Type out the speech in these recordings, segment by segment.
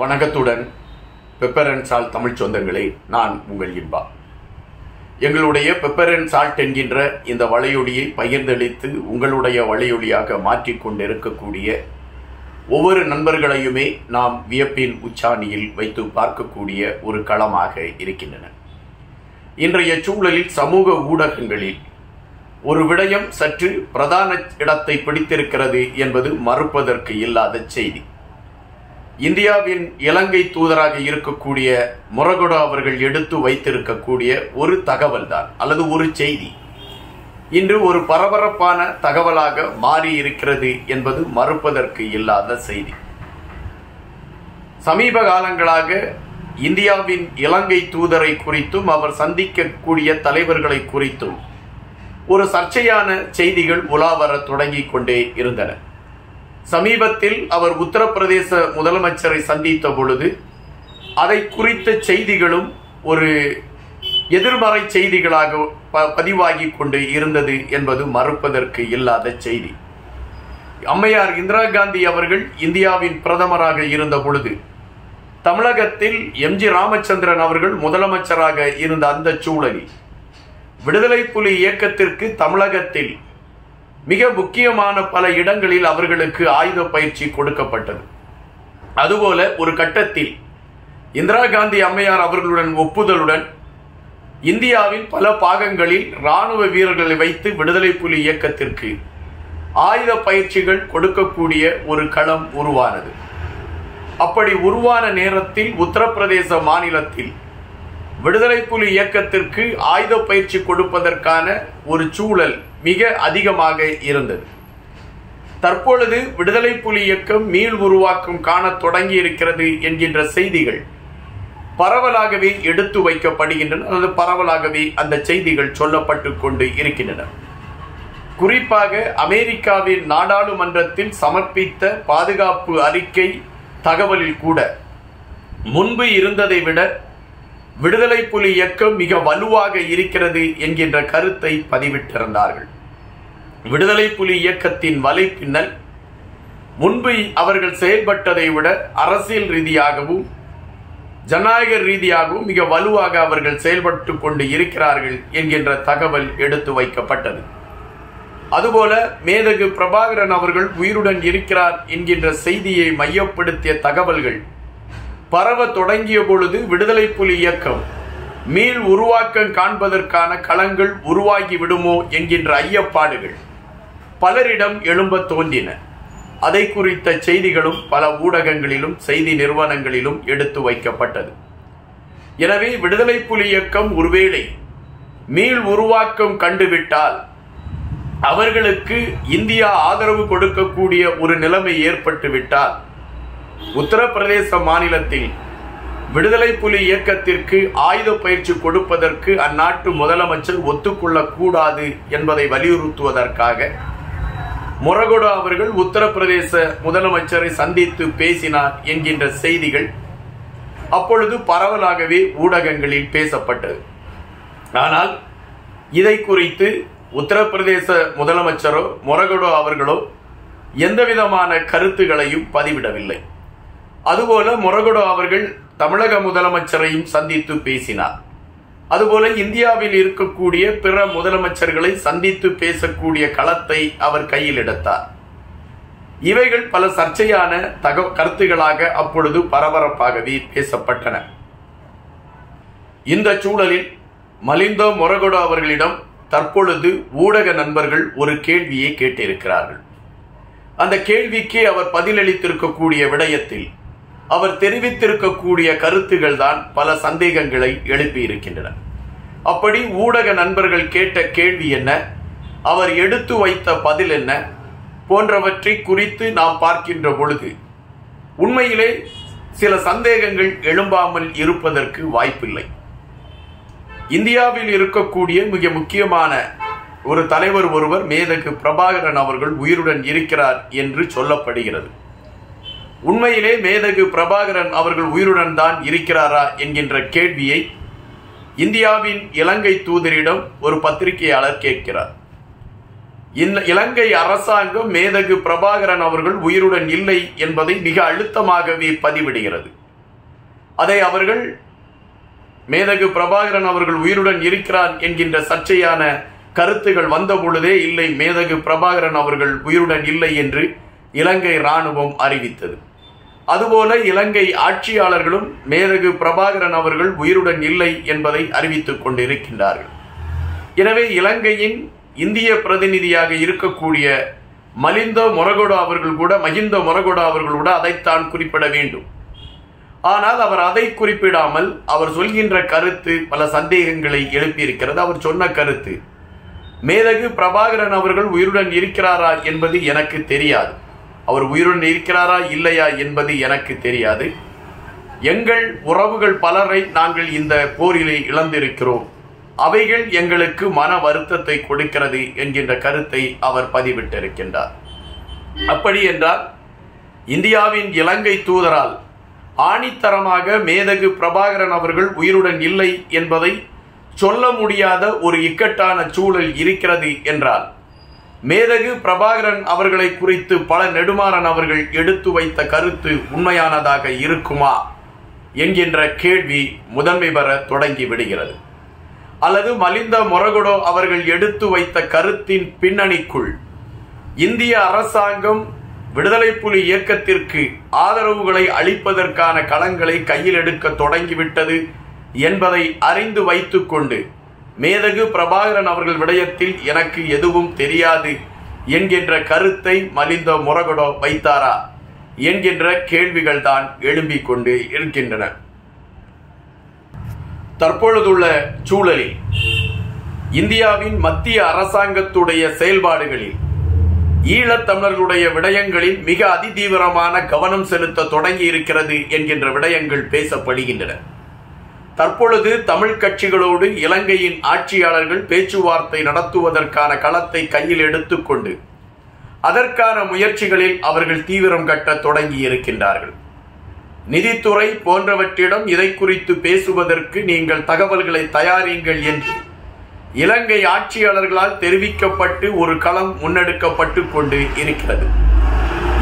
வணக்கத்துடன் pepper salt Tamil சொந்தங்களே நான் உங்கள் இன்பா. எங்களுடைய பெப்பர் சால்ட் என்கின்ற இந்த வலையொலியை பகிர்ந்தளித்து உங்களுடைய வலையொலியாக மாற்றிக்கொண்டு இருக்கக்கூடிய ஒவ்வொரு நண்பர்களையுமே நாம் வியப்பின் உச்சாணியில் வைத்து பார்க்கக்கூடிய ஒரு களமாக இருக்கின்றன. இன்றைய சூழலில் சமூக ஊடகங்களில் ஒரு விடயம் சற்று பிரதான இடத்தை பிடித்திருக்கிறது என்பது மறுப்பதற்கு இல்லாத செய்தி. இந்தியாவின் இலங்கை தூதராக இருக்கக்கூடிய முரகொடா அவர்கள் எடுத்து வைத்திருக்கக்கூடிய ஒரு தகவல் தான் அல்லது ஒரு செய்தி. இன்று ஒரு பரபரப்பான தகவலாக மாறி இருக்கிறது என்பது மறுப்பதற்கு இல்லாத செய்தி. சமீப காலங்களாக இந்தியாவின் இலங்கை தூதரை குறித்தும் அவர் சந்திக்கக்கூடிய தலைவர்களை குறித்தும் ஒரு சர்ச்சையான செய்திகள் உலாவர தொடங்கிக் கொண்டே இருந்தன. சமீபத்தில் அவர் உத்தரப்பிரதேச முதலமைச்சரை சந்தித்த பொழுது அதை குறித்த செய்திகளும் ஒரு எதிர்மறை செய்திகளாக ப- பதிவாகி கொண்டு இருந்தது என்பது மறுப்பதற்கு இல்லாத செய்தி. அம்மையார் இந்திரா காந்தி அவர்கள் இந்தியாவின் பிரதமராக இருந்த பொழுது தமிழகத்தில் எம்ஜி ராமச்சந்திரன் அவர்கள் முதலமைச்சராக இருந்த அந்த சூழலில் விடுதலை புலி இயக்கத்திற்கு தமிழகத்தில் மிக முக்கியமான பல இடங்களில் அவர்களுக்கு ஆயுத பயிற்சி கொடுக்கப்பட்டது. அதுபோல ஒரு கட்டத்தில் இந்திரா காந்தி அம்மையார் அவர்களுடன் ஒப்புதலுடன் இந்தியாவின் பல பாகங்களில் ராணுவ வீரர்களை வைத்து விடுதலை புலி இயக்கத்திற்கு ஆயுத பயிற்சிகள் கொடுக்கக்கூடிய ஒரு களம் உருவானது. அப்படி உருவான நேரத்தில் உத்தரப்பிரதேச மாநிலத்தில் விடுதலை புலி இயக்கத்திற்கு ஆயுத பயிற்சி கொடுப்பதற்கான ஒரு சூழல் மிக அதிகமாக இருந்தது. தற்பொழுது விடுதலை புலி இயக்கம் மீள் உருவாக்கம் காணத் தொடங்கி இருக்கிறது என்கின்ற செய்திகள் பரவலாகவே எடுத்து வைக்கப்படுகின்றன. அல்லது பரவலாகவே அந்த செய்திகள் சொல்லப்பட்டு கொண்டு இருக்கின்றன. குறிப்பாக அமெரிக்காவின் நாடாளுமன்றத்தில் சமர்ப்பித்த பாதுகாப்பு அறிக்கை தகவலில் கூட முன்பு இருந்ததை விட விடுதலை புலி இயக்கம் மிக வலுவாக இருக்கிறது என்கின்ற கருத்தை பதிவிட்டிருந்தார்கள். விடுதலை புலி இயக்கத்தின் வலைப்பின்னல் முன்பு அவர்கள் செயல்பட்டதை விட அரசியல் ரீதியாகவும் ஜனநாயக ரீதியாகவும் மிக வலுவாக அவர்கள் செயல்பட்டு கொண்டு இருக்கிறார்கள் என்கின்ற தகவல் எடுத்து வைக்கப்பட்டது. அதுபோல மேதகு பிரபாகரன் அவர்கள் உயிருடன் இருக்கிறார் என்கின்ற செய்தியை மையப்படுத்திய தகவல்கள் பரவ தொடங்கிய பொழுது விடுதலை புலி இயக்கம். மீள் உருவாக்கம் காண்பதற்கான களங்கள் உருவாகி விடுமோ என்கின்ற ஐயப்பாடுகள் பலரிடம் எழும்ப தோன்றின. அதை குறித்த செய்திகளும் பல ஊடகங்களிலும் செய்தி நிறுவனங்களிலும் எடுத்து வைக்கப்பட்டது. எனவே விடுதலை புலி இயக்கம் ஒருவேளை மீள் உருவாக்கம் கண்டுவிட்டால் அவர்களுக்கு இந்தியா ஆதரவு கொடுக்கக்கூடிய ஒரு நிலைமை ஏற்பட்டுவிட்டால் உத்தரப்பிரதேச மாநிலத்தில் விடுதலை புலி இயக்கத்திற்கு ஆயுத பயிற்சி கொடுப்பதற்கு அந்நாட்டு முதலமைச்சர் ஒத்துக்கொள்ளக்கூடாது என்பதை வலியுறுத்துவதற்காக முரகொடா அவர்கள் உத்தரப்பிரதேச முதலமைச்சரை சந்தித்து பேசினார் என்கின்ற செய்திகள் அப்பொழுது பரவலாகவே ஊடகங்களில் பேசப்பட்டது. ஆனால் இதை குறித்து உத்தரப்பிரதேச முதலமைச்சரோ மொரகொடோ அவர்களோ எந்தவிதமான கருத்துகளையும் பதிவிடவில்லை. அதுபோல மொரகொடோ அவர்கள் தமிழக முதலமைச்சரையும் சந்தித்து பேசினார். அதுபோல இந்தியாவில் இருக்கக்கூடிய பிற முதலமைச்சர்களை சந்தித்து பேசக்கூடிய களத்தை அவர் கையில் எடுத்தார். இவைகள் பல சர்ச்சையான தக கருத்துகளாக அப்பொழுது பரபரப்பாகவே பேசப்பட்டன. இந்த சூழலில் மலிந்தோ மொரகொடோ அவர்களிடம் தற்பொழுது ஊடக நண்பர்கள் ஒரு கேள்வியை கேட்டிருக்கிறார்கள். அந்த கேள்விக்கு அவர் பதிலளித்திருக்கக்கூடிய விடயத்தில் அவர் தெரிவித்திருக்கக்கூடிய கருத்துகள் தான் பல சந்தேகங்களை எழுப்பியிருக்கின்றன. அப்படி ஊடக நண்பர்கள் கேட்ட கேள்வி என்ன? அவர் எடுத்து வைத்த பதில் என்ன? போன்றவற்றை குறித்து நாம் பார்க்கின்ற பொழுது உண்மையிலே சில சந்தேகங்கள் எழும்பாமல் இருப்பதற்கு வாய்ப்பில்லை. இந்தியாவில் இருக்கக்கூடிய மிக முக்கியமான ஒரு தலைவர் ஒருவர் மேதகு பிரபாகரன் அவர்கள் உயிருடன் இருக்கிறார் என்று சொல்லப்படுகிறது. உண்மையிலே மேதகு பிரபாகரன் அவர்கள் உயிருடன் தான் இருக்கிறாரா என்கின்ற கேள்வியை இந்தியாவின் இலங்கை தூதரிடம் ஒரு பத்திரிகையாளர் கேட்கிறார். இந்த இலங்கை அரசாங்கம் மேதகு பிரபாகரன் அவர்கள் உயிருடன் இல்லை என்பதை மிக அழுத்தமாகவே பதிவிடுகிறது. அதை அவர்கள் மேதகு பிரபாகரன் அவர்கள் உயிருடன் இருக்கிறார் என்கின்ற சர்ச்சையான கருத்துகள் வந்த பொழுதே இல்லை மேதகு பிரபாகரன் அவர்கள் உயிருடன் இல்லை என்று இலங்கை ராணுவம் அறிவித்தது. அதுபோல இலங்கை ஆட்சியாளர்களும் மேதகு பிரபாகரன் அவர்கள் உயிருடன் இல்லை என்பதை அறிவித்துக் கொண்டிருக்கின்றார்கள். எனவே இலங்கையின் இந்திய பிரதிநிதியாக இருக்கக்கூடிய மலிந்த மொரகொடா அவர்கள் கூட மகிந்த மொரகொடா அவர்கள் கூட அதைத்தான் குறிப்பிட வேண்டும். ஆனால் அவர் அதை குறிப்பிடாமல் அவர் சொல்கின்ற கருத்து பல சந்தேகங்களை எழுப்பியிருக்கிறது. அவர் சொன்ன கருத்து மேதகு பிரபாகரன் அவர்கள் உயிருடன் இருக்கிறாரா என்பது எனக்கு தெரியாது. அவர் உயிருடன் இருக்கிறாரா இல்லையா என்பது எனக்கு தெரியாது. எங்கள் உறவுகள் பலரை நாங்கள் இந்த போரிலே இழந்திருக்கிறோம். அவைகள் எங்களுக்கு மன வருத்தத்தை கொடுக்கிறது என்கின்ற கருத்தை அவர் பதிவிட்டிருக்கின்றார். அப்படி என்றால் இந்தியாவின் இலங்கை தூதரால் ஆணித்தரமாக மேதகு பிரபாகரன் அவர்கள் உயிருடன் இல்லை என்பதை சொல்ல முடியாத ஒரு இக்கட்டான சூழல் இருக்கிறது என்றால் மேதகு பிரபாகரன் அவர்களை குறித்து பல நெடுமாறன் அவர்கள் எடுத்து வைத்த கருத்து உண்மையானதாக இருக்குமா என்கின்ற கேள்வி முதன்மை பெற தொடங்கி விடுகிறது. அல்லது மலிந்த மொரகுடோ அவர்கள் எடுத்து வைத்த கருத்தின் பின்னணிக்குள் இந்திய அரசாங்கம் விடுதலை புலி இயக்கத்திற்கு ஆதரவுகளை அளிப்பதற்கான களங்களை கையில் எடுக்க தொடங்கிவிட்டது என்பதை அறிந்து வைத்துக்கொண்டு மேதகு பிரபாகரன் அவர்கள் விடயத்தில் எனக்கு எதுவும் தெரியாது என்கின்ற கருத்தை மலிந்த முரகடோ வைத்தாரா என்கின்ற கேள்விகள் தான் எழும்பிக் கொண்டு இருக்கின்றன. தற்பொழுதுள்ள சூழலில் இந்தியாவின் மத்திய அரசாங்கத்துடைய செயல்பாடுகளில் ஈழத்தமிழர்களுடைய விடயங்களில் மிக அதிதீவிரமான கவனம் செலுத்த தொடங்கி இருக்கிறது என்கின்ற விடயங்கள் பேசப்படுகின்றன. தற்பொழுது தமிழ் கட்சிகளோடு இலங்கையின் ஆட்சியாளர்கள் பேச்சுவார்த்தை நடத்துவதற்கான களத்தை கையில் எடுத்துக்கொண்டு அதற்கான முயற்சிகளில் அவர்கள் தீவிரம் கட்ட தொடங்கி இருக்கின்றார்கள் நிதித்துறை போன்றவற்றிடம் இதை குறித்து பேசுவதற்கு நீங்கள் தகவல்களை தயாரியுங்கள் என்று இலங்கை ஆட்சியாளர்களால் தெரிவிக்கப்பட்டு ஒரு களம் முன்னெடுக்கப்பட்டு கொண்டு இருக்கிறது.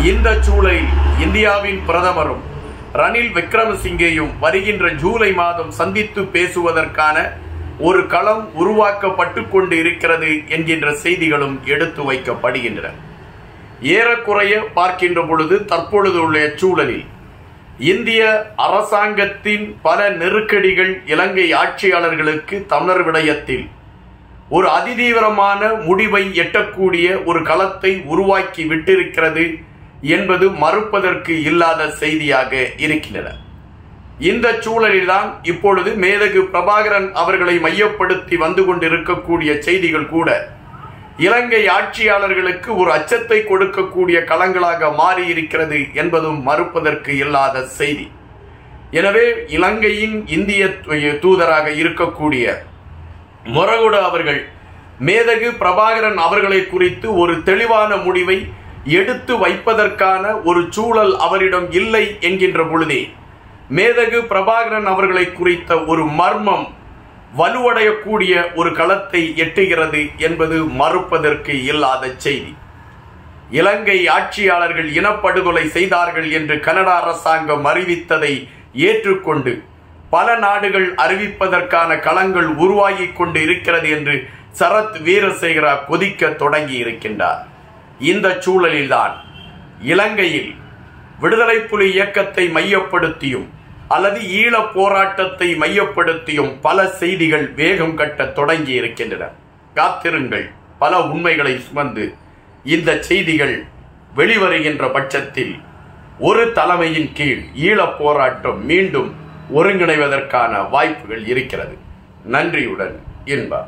இந்த சூழலில் இந்தியாவின் பிரதமரும் ரணில் விக்ரமசிங்கேயும் வருகின்ற ஜூலை மாதம் சந்தித்து பேசுவதற்கான ஒரு களம் உருவாக்கப்பட்டு கொண்டு இருக்கிறது என்கின்ற செய்திகளும் எடுத்து வைக்கப்படுகின்றன. ஏறக்குறைய பார்க்கின்ற பொழுது தற்பொழுது உள்ள சூழலில் இந்திய அரசாங்கத்தின் பல நெருக்கடிகள் இலங்கை ஆட்சியாளர்களுக்கு தமிழர் விடயத்தில் ஒரு அதிதீவிரமான முடிவை எட்டக்கூடிய ஒரு களத்தை உருவாக்கி விட்டிருக்கிறது என்பது மறுப்பதற்கு இல்லாத செய்தியாக இருக்கின்றன. இந்த சூழலில்தான் இப்பொழுது மேதகு பிரபாகரன் அவர்களை மையப்படுத்தி வந்து கொண்டிருக்கக்கூடிய செய்திகள் கூட இலங்கை ஆட்சியாளர்களுக்கு ஒரு அச்சத்தை கொடுக்கக்கூடிய களங்களாக மாறியிருக்கிறது என்பதும் மறுப்பதற்கு இல்லாத செய்தி. எனவே இலங்கையின் இந்திய தூதராக இருக்கக்கூடிய மொரகுட அவர்கள் மேதகு பிரபாகரன் அவர்களை குறித்து ஒரு தெளிவான முடிவை எடுத்து வைப்பதற்கான ஒரு சூழல் அவரிடம் இல்லை என்கின்ற பொழுதே மேதகு பிரபாகரன் அவர்களை குறித்த ஒரு மர்மம் வலுவடையக்கூடிய ஒரு களத்தை எட்டுகிறது என்பது மறுப்பதற்கு இல்லாத செய்தி. இலங்கை ஆட்சியாளர்கள் இனப்படுகொலை செய்தார்கள் என்று கனடா அரசாங்கம் அறிவித்ததை ஏற்றுக்கொண்டு பல நாடுகள் அறிவிப்பதற்கான களங்கள் உருவாகி கொண்டு இருக்கிறது என்று சரத் வீரசேகரா கொதிக்க தொடங்கி இருக்கின்றார் இந்த சூழலில்தான் இலங்கையில் விடுதலை புலி இயக்கத்தை மையப்படுத்தியும் அல்லது ஈழ போராட்டத்தை மையப்படுத்தியும் பல செய்திகள் வேகம் கட்ட தொடங்கி இருக்கின்றன. காத்திருங்கள். பல உண்மைகளை சுமந்து இந்த செய்திகள் வெளிவருகின்ற பட்சத்தில் ஒரு தலைமையின் கீழ் ஈழப் போராட்டம் மீண்டும் ஒருங்கிணைவதற்கான வாய்ப்புகள் இருக்கிறது. நன்றியுடன் இன்பா